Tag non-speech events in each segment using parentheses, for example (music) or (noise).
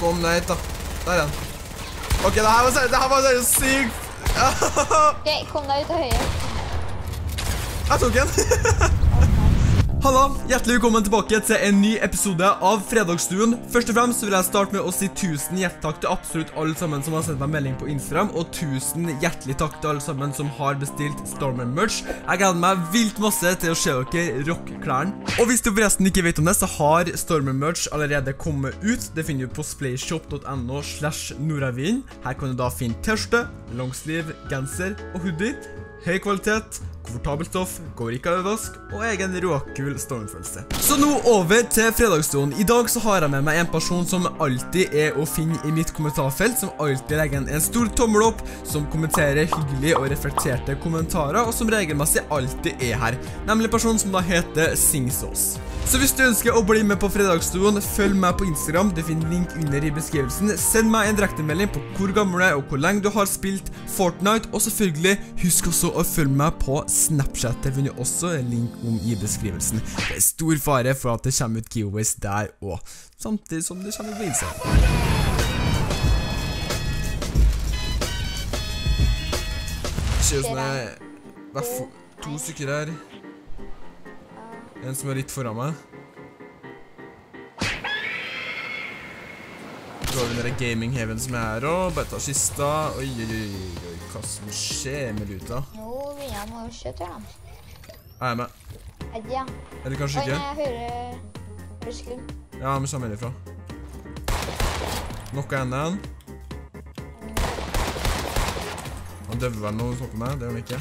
Kom ned hit, da. Der er han. OK, det her var seriøst, det her var seriøst sykt. Ok, kom deg ut av høye Jeg tok en. (laughs) Halla, hjertelig velkommen tilbake til en ny episode av Fredagsstuen. Først og fremst vil jeg starte med å si tusen hjertelig takk til absolutt alle sammen som har sendt meg melding på Instagram, og tusen hjertelig takk til alle sammen som har bestilt Stormer merch. Jeg gleder meg vilt masse til å se dere rocke klærne. Og hvis du forresten ikke vet om det, så har Stormer merch allerede kommet ut. Det finner du på splayshop.no slash nordavind. Her kan du da finne T-skjorte, longsleeve, genser og hoodie. Høy kvalitet, komfortabelt stoff, går ikke av vask, og egen råkul stormfølelse. Så nå over til fredagsstolen. I dag så har jeg med meg en person som alltid er å finne i mitt kommentarfelt, som alltid legger en, en stor tommel opp, som kommenterer hyggelige og reflekterte kommentarer, og som regelmessig alltid er her. Nemlig personen som da heter Singsås. Så hvis du ønsker å bli med på fredagsstolen, følg meg på Instagram, du finner link under i beskrivelsen. Send meg en direktemelding på hvor gammel du er og hvor lenge du har spilt Fortnite, og selvfølgelig, husk også å følge meg på Snapchat. Det finner også en link om i beskrivelsen. Det er stor fare for at det kommer ut giveaways der òg, samtidig som det kommer ut på Instagram. Ser ut som det er to stykker her. En som er litt foran meg. Så har vi den gaming heaven som er her òg. Bare ta kista. Oi, oi, oi, oi, hva som skjer med luta? Jeg med å skyte da. Er jeg med? Eddie, ja. Eller kanskje Oi, ikke? nei, jeg hører... Hører skudd. Ja, men samme ifra. Knocka en en. Han døver vel noe på meg, det gjør han ikke.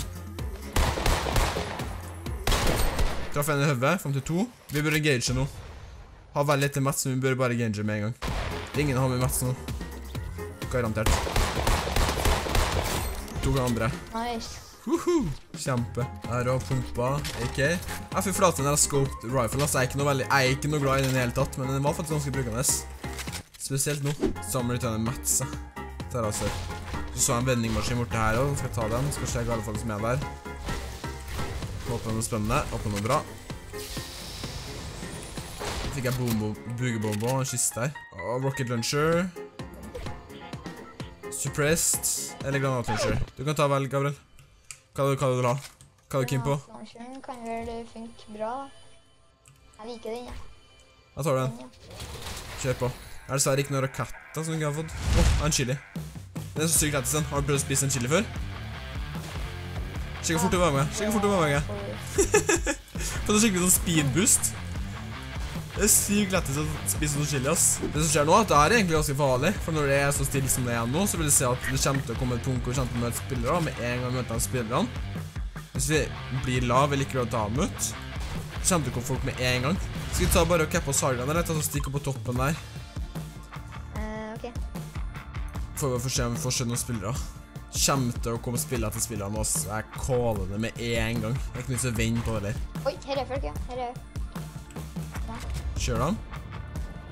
Traff en i høvet, 52. Vi bør engage nå. Har veldig lite mats, men vi bør bare engage med en gang. Ingen har med mats nå. Garantert. Tok ganger andre. Nice. Woohoo! Kjempe. Her og pumpa. AK. Jeg fikk flate den der scoped rifle. Altså, jeg er ikke noe veldig er glad i den i hele tatt, men den var faktisk ganske brukende. Spesielt nå. sammen litt av den matsa. Der altså. Så så jeg en vendingmaskin borte her også, Skal jeg ta den. Skal se hva alle folk som er der. Håper noe spennende. Håper noe bra. Fikk jeg bugebombo og en kiste her. Og rocket launcher. Suppressed. Eller granatlauncher. Du kan ta vel, Gabriel. Hva du, hva du ha? Hva er du keen på? Den kan vel funke bra. Jeg liker den, ja. Jeg tar den. Den. Kjør på. Er dessverre ikke noen raketter som jeg har fått? Åh, oh, en chili. Det er så sykt lettest den. Har du prøvd å spise en chili før? Sjekk hvor fort (laughs) du var med. Sjekk hvor fort du var med. Få en skikkelig sånn speed boost. Det er sykt lættis å spise noen chili, ass. Det som skjer nå, at det her er egentlig ganske farlig. For når det er så stille som det er nå, så vil det si at det kommer til å komme et punkt hvor vi kommer til å møte spillere med en gang vi møter de spillerne. Hvis vi blir lav eller ikke vil ta dem ut, så kommer det å komme folk med en gang. Skal vi ta bare og cappe oss eller ta og stikke på toppen der? Eh, ok. Får vi få se om vi får se noen spillere. Kommer til å komme spillere til spillere ass. oss. Jeg caller det med en gang. Jeg er ikke nødt til å vente på det der. Oi, her er folk, ja. Her er... Kjør han?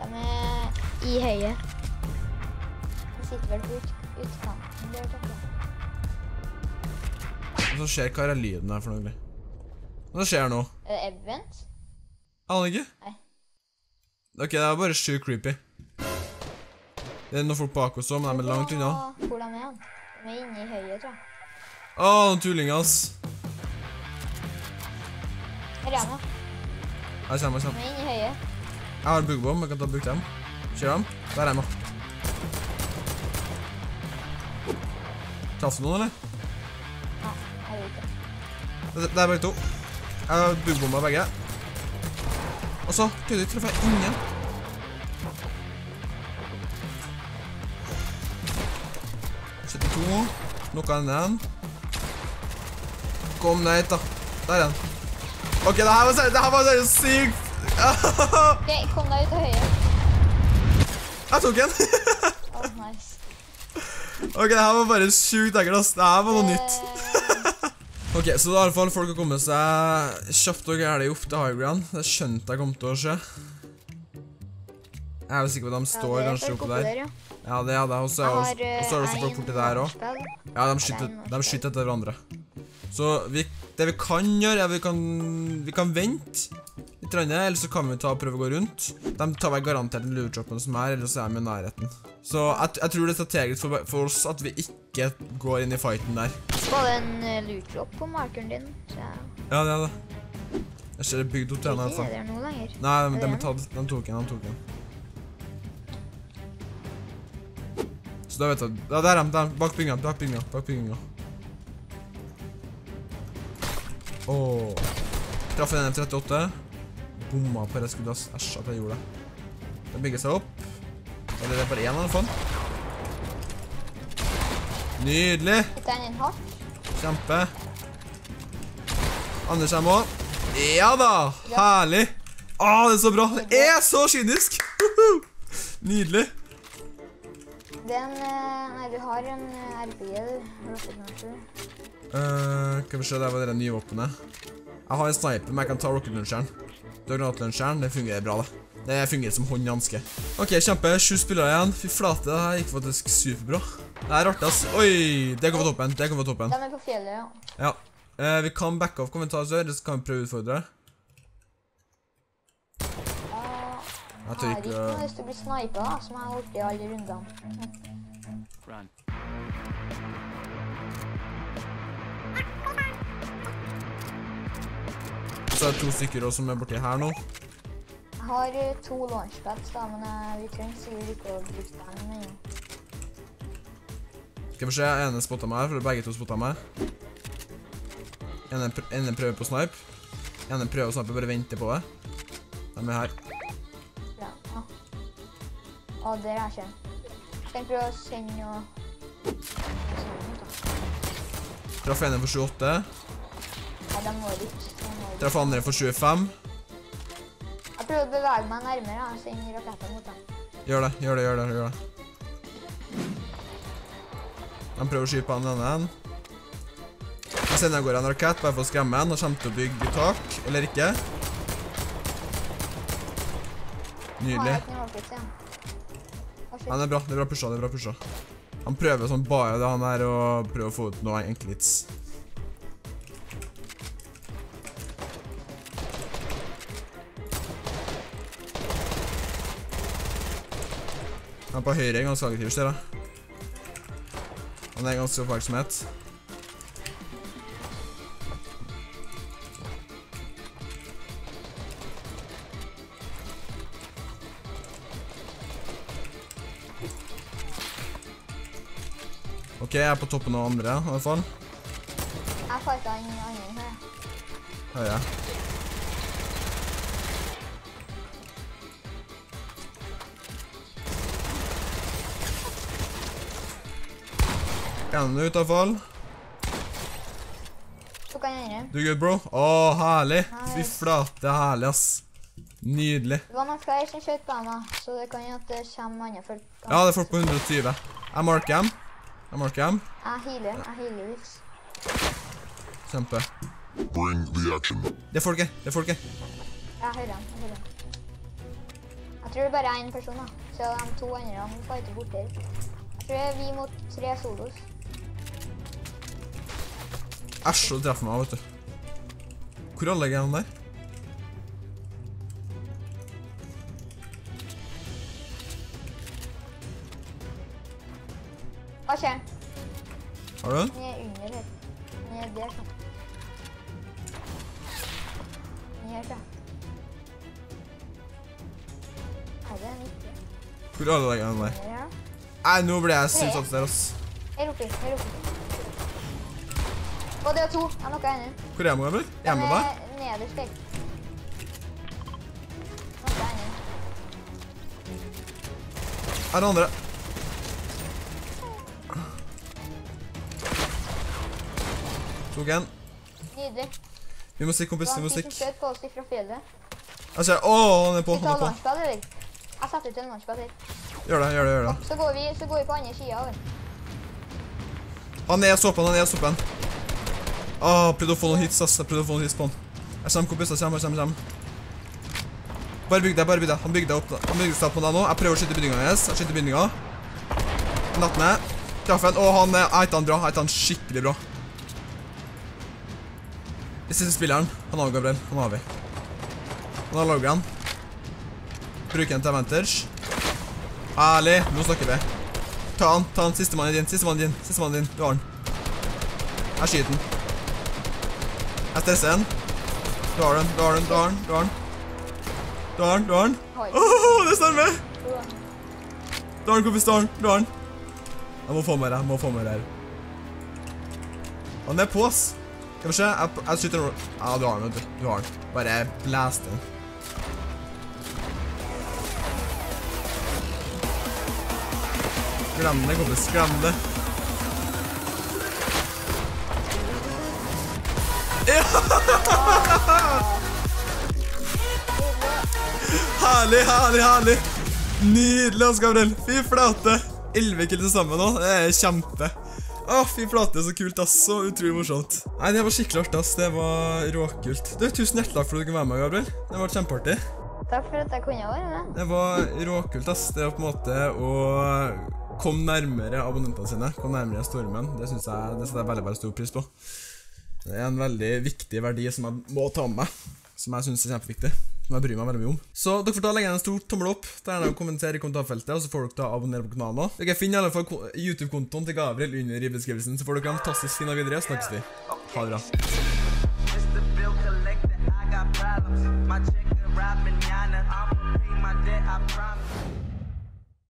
De er i høye. De sitter vel på ut, utkanten der. Og skjer hva er lyden her for noe? Hva skjer nå? Det event? Aner ikke. Nei. Ok, det er bare sjukt creepy. Det er noen folk bak oss også, men de er langt unna. Hvor de er han? De er inne i høyet, tror jeg. Å, noen tullinger, ass. Her er han, da. Her kommer, han. De er inne i høyet. Jeg har bugbom, jeg kan ta bruke dem. Kjør dem. Der er jeg da. Traff du noen, eller? Ja, jeg vet ikke. Det det er begge to. Jeg har bugbomba begge. Og så kødder treffer jeg ingen. Knocka den igjen. Kom ned hit, da. Der er den. OK, det her var det her var sykt. Ok, kom deg ut av høyre. Jeg tok en. Nice. OK, det her var bare sjukt ekkelt, ass. Det her var noe nytt. Eh, Ok, så det er i alle fall folk har kommet seg kjapt og gærlig opp til high ground. Det skjønte jeg kom til å skje. Jeg er jo sikker på at de står ja, kanskje oppe der. ja. Ja, det er det. Og så er eh, og så er det også folk borti der også. Ja, de skyter, de skyter etter hverandre. Så vi, det vi kan gjøre, er at vi kan, vi kan vente litt, eller så kan vi ta og prøve å gå rundt. De tar vel garantert den loot-droppen som er, eller så er de i nærheten. Så jeg, jeg tror det er strategisk for, for oss at vi ikke går inn i fighten der. Var det en lurtropp på markeren din? Så jeg Ja, det er det. Jeg ser det er bygd opp til er altså. ikke der noe lenger. Nei, de, de, det de, den? de tok igjen, de tok igjen Så da vet jeg, ja, der er de, der, bak bygningen, bak bygningen, bak bygninga. Åh. Traff en 38. Bomma på det skuddet, ass. Æsj at jeg gjorde det. Den bygger seg opp. Eller det er bare én i hvert fall. Nydelig. Kjempe. Andre kommer òg. Ja da! Herlig. Å, det er så bra. Det er så kynisk! Nydelig! Nydelig. Den en Nei, du har en uh, Du. Uh, skal vi se, der var det nye våpenet. Jeg har en sniper, men jeg kan ta rocket launcheren. Granatlauncheren, det fungerer bra, det. Det fungerer som hånd i hanske. Ok, kjempe. Sju spillere igjen. Fy flate, det her gikk faktisk superbra. Det er artig, ass. Oi! Det går på toppen. Det går på toppen. De er på fjellet, ja. Ja. Eh, vi kan backe off kommentarer, eller så kan vi prøve å utfordre. Uh, Jeg tør ikke Her gikk Hvis du blir sniper, da, som jeg har gjort i alle rundene. Run. Så er det to stykker også som er borti her nå. Jeg har uh, to launchpads, da, men uh, vi trenger sikkert ikke å bruke dem. Skal vi se, ene spotta meg her, for begge to spotta meg. Ene, pr ene prøver på snipe. Ene prøver å snipe, bare venter på det. De er her. Ja. ja. å der er ikke den. Skal jeg prøve å sende og... Traff ene for 28. Ja, de når ikke. Traff andre for 25. Jeg prøver å bevege meg nærmere og sende raketter mot dem. Gjør det, gjør det, gjør det. gjør det. De prøver å skyte på den ene. Jeg sender av gårde en rakett bare for å skremme den, og kommer til å bygge tak, eller ikke. Nydelig. Ja, det er bra. Det er bra pusha. det er bra pusha. Han prøver sånn bare det han er, og prøver å få ut noe enkelhits. Han er på høyre er ganske aggressiv, ser jeg. Han er ganske oppmerksomhet. Ok, jeg er på toppen av andre, i hvert fall. Jeg fighta en annen her. Høyre. En ut, i hvert fall. Tok han andre. Du er good, bro? Å, herlig. Fy flate, herlig, ass. Nydelig. Det var noen flere som skjøt på meg, så det kan jo at det kommer andre folk. Ja, det er folk på 120. Jeg marker dem. Jeg marker dem. Jeg healer, jeg healer ut. Kjempe. Bring the action. Det er folket. Det er folket. Jeg hører dem, jeg hører dem. Jeg tror det bare er én person, da. Så de to andre de fighter borti. Jeg tror det er vi mot tre solos. Æsj, du treffer meg, vet du. Hvor anlegger jeg den der? Hva skjer? Har du den? Den er under her. Den er der, sånn. Den er her, tror jeg. Er det den ikke? Hvor anlegger er den der? Er da. Nei, nå ble jeg synsats der, ass. Her oppe, her oppe. Og det er to. Jeg knocka ene. Hvor er jeg, Mohammed? Er jeg med deg? Den er nederst jeg. Her er andre. Tok en. Nydelig. Vi må stikke, kompis. Det Vi var fyr som skjøt på oss fra fjellet. Jeg ser Å, han er på. Han er på. launchpad, eller? Jeg setter ut en launchpad her. Gjør det, gjør det. gjør det. Så går vi, så går vi på andre sida over. Han er soppen, han er soppen. Åh, prøvde å få noen hits, ass. Jeg prøvde å få noen hits på han. Jeg kommer, kompis. Jeg kommer, jeg kommer, jeg kommer. Bare bygg deg, bare bygg deg. Han bygde opp, han bygde seg opp på deg nå. Jeg prøver å skyte bygninga hans. Jeg skyter bygninga. Natt ned. Traff en. Å, han er eit han bra. Eit han skikkelig bra. Den siste spilleren. Han har vi, Gabriel. Han har vi. Han har logget han. Bruker en til advantage. Ærlig, nå snakker vi. Ta han, ta han. Sistemann din, sistemann din, sistemann din. Du har han. Jeg skyter den. Jeg stresser en. Du har den, du har den, du har den. Du har den, du har den. Du har den. Åh, det står med! Du har den, kompis. Du har den. Du har den. Jeg må få mer, jeg må få mer her. Han er på, ass. Skal vi se, jeg, jeg skyter den. Ja, du har den, vet du. Du har den. Bare blast den. Glem det, kompis. Glem det. Herlig, herlig, herlig. Nydelig, Hans Gabriel. Fy flate. 11 kill til sammen nå. Det er kjempe. Å, fy flate, så kult, ass. Så utrolig morsomt. Nei, det var skikkelig artig, ass. Det var råkult. Du, tusen hjertelig takk for at du kunne være med, Gabriel. Det var kjempeartig. Takk for at jeg kunne være med. Det var råkult, ass. Det var på en måte å komme nærmere abonnentene sine. Komme nærmere stormen. Det synes jeg, det setter jeg veldig, veldig stor pris på. Det er en veldig viktig verdi som jeg må ta med meg. Som jeg synes er kjempeviktig. Som jeg bryr meg veldig mye om. Så dere får ta legge en stor tommel opp. Gjerne kommentere i kommentarfeltet, og så får dere da abonnere på kanalen òg. Dere finner i alle fall YouTube-kontoen til Gabriel under i beskrivelsen, så får dere en fantastisk fin dag videre. Snakkes vi. Ha det bra.